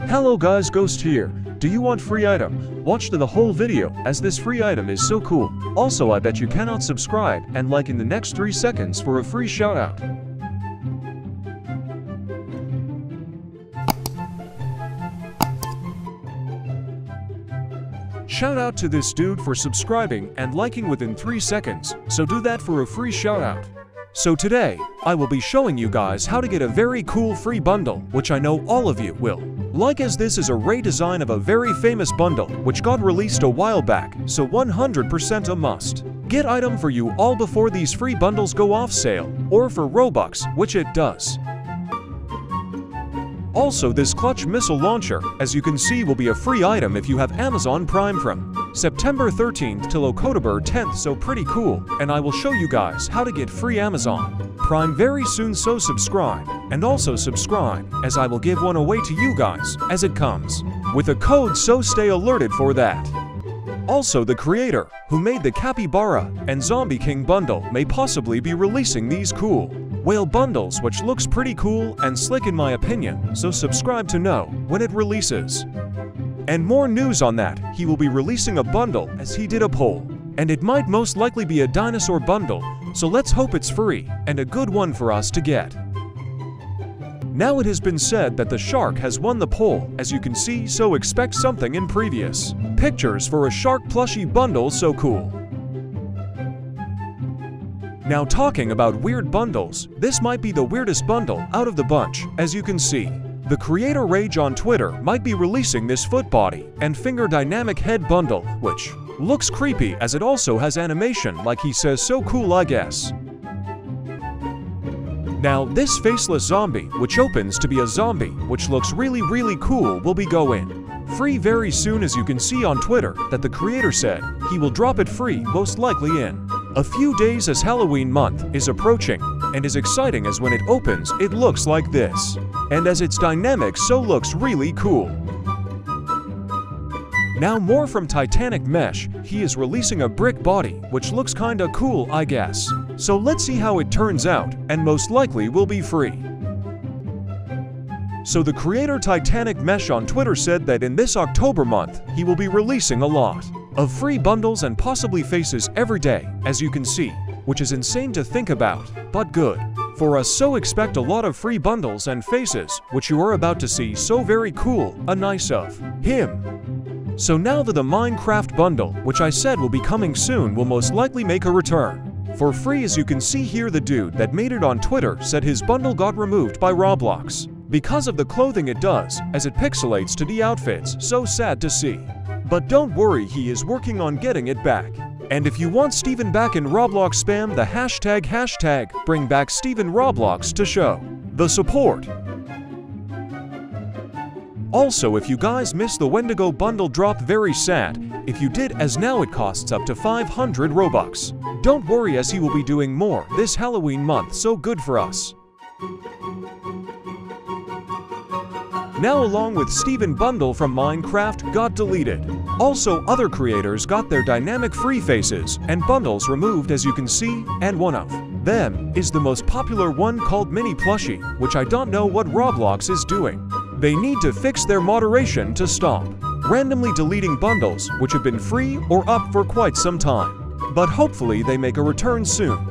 Hello guys, Ghost here. Do you want free item? Watch to the whole video as this free item is so cool. Also, I bet you cannot subscribe and like in the next 3 seconds for a free shout out. Shout out to this dude for subscribing and liking within 3 seconds, so do that for a free shout out. So today, I will be showing you guys how to get a very cool free bundle, which I know all of you will. Like as this is a redesign of a very famous bundle, which got released a while back, so 100% a must. Get item for you all before these free bundles go off sale, or for Robux, which it does. Also, this clutch missile launcher, as you can see, will be a free item if you have Amazon Prime from September 13th till October 10th, so pretty cool, and I will show you guys how to get free Amazon Prime very soon, so subscribe, and also subscribe, as I will give one away to you guys as it comes, with a code so stay alerted for that. Also, the creator, who made the Capybara and Zombie King bundle, may possibly be releasing these cool whale bundles which looks pretty cool and slick in my opinion, so subscribe to know when it releases. And more news on that, he will be releasing a bundle as he did a poll. And it might most likely be a dinosaur bundle, so let's hope it's free and a good one for us to get. Now it has been said that the shark has won the poll, as you can see, so expect something in previous. Pictures for a shark plushie bundle so cool. Now talking about weird bundles, this might be the weirdest bundle out of the bunch, as you can see. The creator Rage on Twitter might be releasing this foot body and finger dynamic head bundle, which looks creepy as it also has animation like he says so cool I guess. Now this faceless zombie, which opens to be a zombie, which looks really really cool, will be going free very soon as you can see on Twitter that the creator said he will drop it free most likely in a few days as Halloween month is approaching, and as exciting as when it opens, it looks like this. And as it's dynamic, so looks really cool. Now more from Titanic Mesh, he is releasing a brick body, which looks kinda cool I guess. So let's see how it turns out, and most likely will be free. So the creator Titanic Mesh on Twitter said that in this October month, he will be releasing a lot of free bundles and possibly faces every day, as you can see, which is insane to think about, but good. For us so expect a lot of free bundles and faces, which you are about to see so very cool, a nice of him. So now that the Minecraft bundle, which I said will be coming soon, will most likely make a return. For free as you can see here the dude that made it on Twitter said his bundle got removed by Roblox. Because of the clothing it does, as it pixelates to the outfits, so sad to see. But don't worry, he is working on getting it back. And if you want Steven back in Roblox spam the hashtag hashtag bring back Steven Roblox to show the support. Also, if you guys missed the Wendigo bundle drop very sad, if you did as now it costs up to 500 Robux. Don't worry as he will be doing more this Halloween month so good for us. Now along with Steven Bundle from Minecraft got deleted. Also other creators got their dynamic free faces and bundles removed as you can see, and one of them is the most popular one called Mini Plushie, which I don't know what Roblox is doing. They need to fix their moderation to stop randomly deleting bundles which have been free or up for quite some time. But hopefully they make a return soon.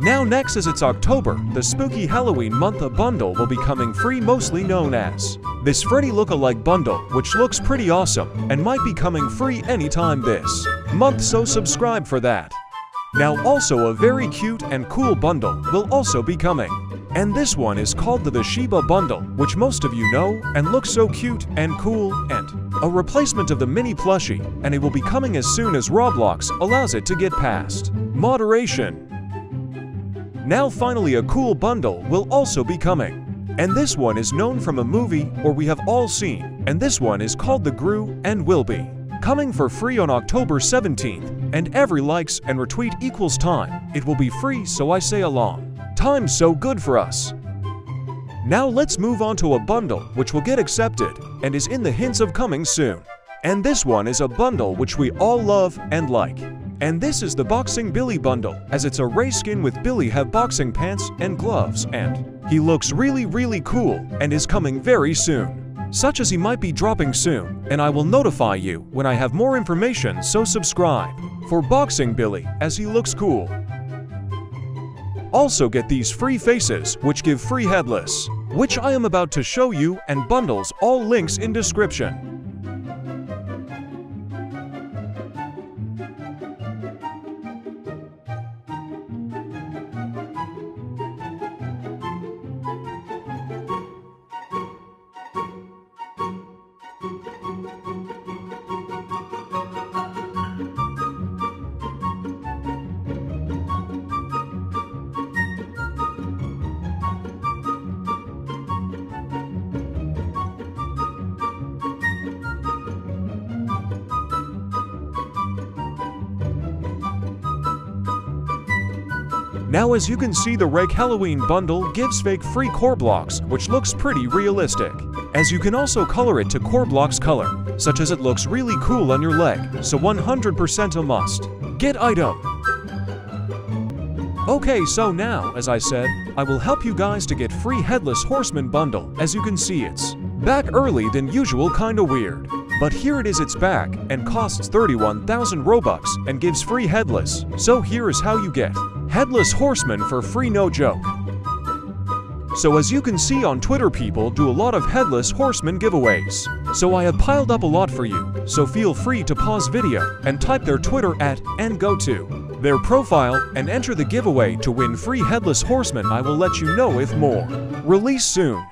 Now next as it's October, the spooky Halloween month a bundle will be coming free mostly known as this Freddy look-alike bundle, which looks pretty awesome and might be coming free anytime this month so subscribe for that. Now also a very cute and cool bundle will also be coming. And this one is called the The Shiba Bundle, which most of you know and looks so cute and cool and a replacement of the mini plushie, and it will be coming as soon as Roblox allows it to get past moderation. Now finally a cool bundle will also be coming. And this one is known from a movie or we have all seen, and this one is called The Gru and will be coming for free on October 17th, and every likes and retweet equals time. It will be free so I say along. Time's so good for us. Now let's move on to a bundle which will get accepted and is in the hints of coming soon. And this one is a bundle which we all love and like. And this is the Boxing Billy bundle, as it's a race skin with Billy have boxing pants and gloves and he looks really really cool and is coming very soon. such as he might be dropping soon, and I will notify you when I have more information so subscribe. For Boxing Billy, as he looks cool. Also get these free faces, which give free headless, which I am about to show you and bundles all links in description. Now as you can see the Reg Halloween bundle gives fake free Korblox, which looks pretty realistic. As you can also color it to Korblox color, such as it looks really cool on your leg, so 100% a must. Get item! Okay, so now, as I said, I will help you guys to get free Headless Horseman bundle. As you can see, it's back early than usual kinda weird. But here it is it's back, and costs 31,000 Robux, and gives free Headless. So here is how you get Headless Horseman for free no joke. So as you can see on Twitter people do a lot of Headless Horseman giveaways. So I have piled up a lot for you, so feel free to pause video and type their Twitter at and go to their profile and enter the giveaway to win free Headless Horseman I will let you know if more. Release soon.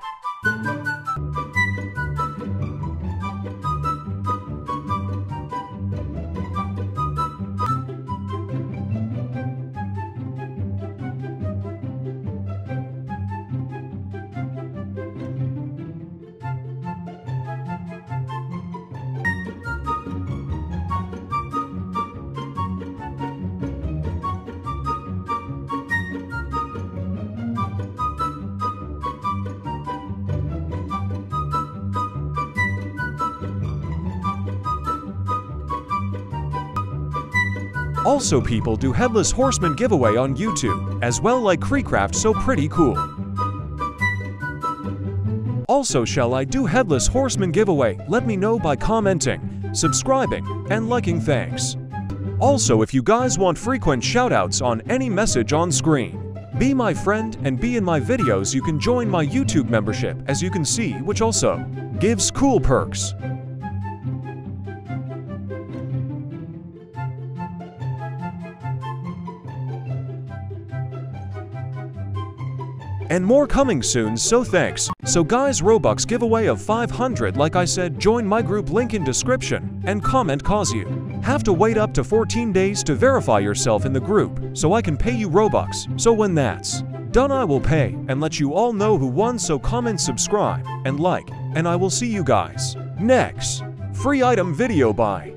Also people do Headless Horseman giveaway on YouTube, as well like Creecraft so pretty cool. Also shall I do Headless Horseman giveaway, let me know by commenting, subscribing, and liking thanks. Also if you guys want frequent shoutouts on any message on screen, be my friend and be in my videos you can join my YouTube membership as you can see which also gives cool perks. And more coming soon, so thanks. So guys, Robux giveaway of 500 like I said, join my group link in description, and comment cause you. Have to wait up to 14 days to verify yourself in the group, so I can pay you Robux. So when that's done I will pay, and let you all know who won so comment subscribe, and like, and I will see you guys next free item video buy.